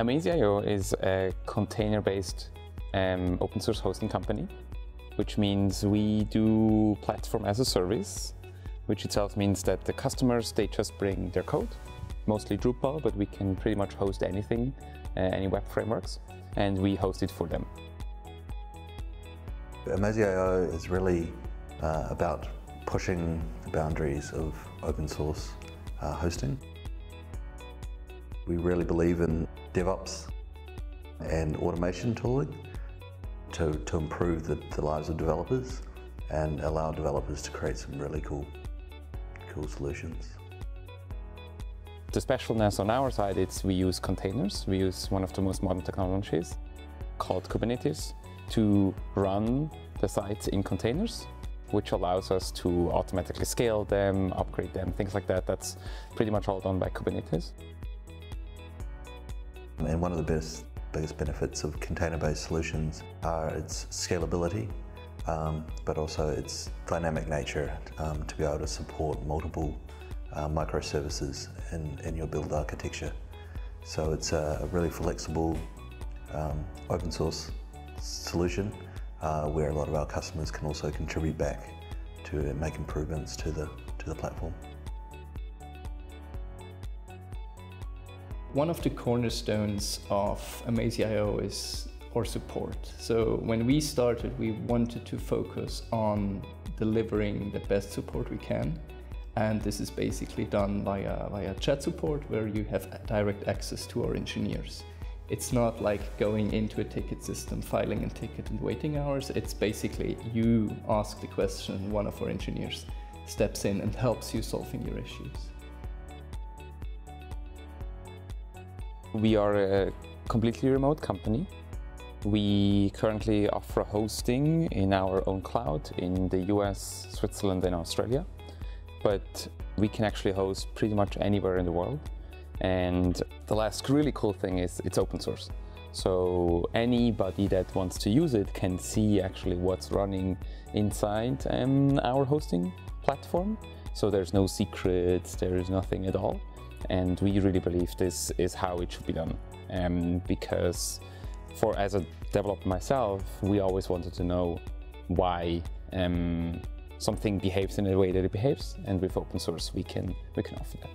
amazee.io is a container-based um, open source hosting company, which means we do platform as a service, which itself means that the customers, they just bring their code, mostly Drupal, but we can pretty much host anything, uh, any web frameworks, and we host it for them. amazee.io is really uh, about pushing the boundaries of open source uh, hosting. We really believe in DevOps and automation tooling to, to improve the, the lives of developers and allow developers to create some really cool, cool solutions. The specialness on our side is we use containers. We use one of the most modern technologies called Kubernetes to run the sites in containers, which allows us to automatically scale them, upgrade them, things like that. That's pretty much all done by Kubernetes. And one of the best, biggest benefits of container-based solutions are its scalability, um, but also its dynamic nature um, to be able to support multiple uh, microservices in, in your build architecture. So it's a, really flexible um, open source solution uh, where a lot of our customers can also contribute back to make improvements to the, to the platform. One of the cornerstones of amazee.io is our support. So when we started, we wanted to focus on delivering the best support we can. And this is basically done via, via chat support where you have direct access to our engineers. It's not like going into a ticket system, filing a ticket and waiting hours. It's basically you ask the question, one of our engineers steps in and helps you solving your issues. We are a completely remote company. We currently offer hosting in our own cloud in the US, Switzerland and Australia. But we can actually host pretty much anywhere in the world. And the last really cool thing is it's open source. So anybody that wants to use it can see actually what's running inside um, our hosting platform. So there's no secrets, there is nothing at all. And we really believe this is how it should be done. Um, because for as a developer myself, we always wanted to know why um, something behaves in the way that it behaves. And with open source, we can, we can offer that.